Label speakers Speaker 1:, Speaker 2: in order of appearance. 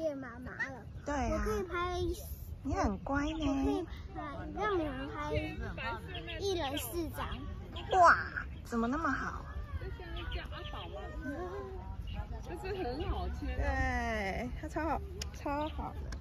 Speaker 1: 见妈妈了。
Speaker 2: 对、
Speaker 1: 我可以拍。
Speaker 2: 你很乖呢。
Speaker 1: 我可以拍，让你们拍一人四张。
Speaker 2: 哇，怎么那么好？
Speaker 3: 这是阿宝吗？嗯就是很好吃，
Speaker 2: 对，它超好，超好的。